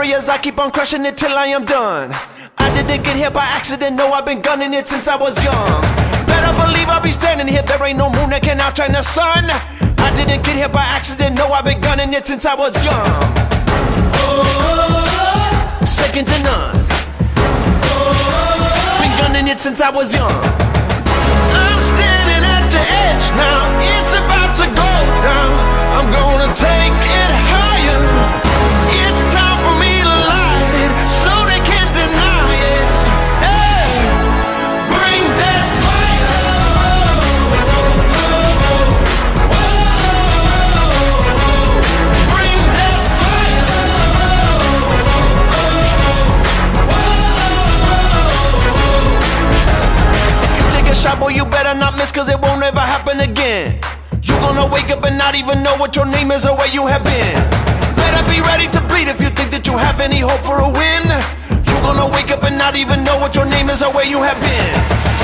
I keep on crushing it till I am done. I didn't get here by accident, no, I've been gunning it since I was young. Better believe I'll be standing here, there ain't no moon that can outshine the sun. I didn't get here by accident, no, I've been gunning it since I was young. Oh, second to none. Oh, been gunning it since I was young. I'm standing at the edge A shot, boy, you better not miss, cause it won't ever happen again. You gonna wake up and not even know what your name is or where you have been. Better be ready to bleed if you think that you have any hope for a win. You gonna wake up and not even know what your name is or where you have been.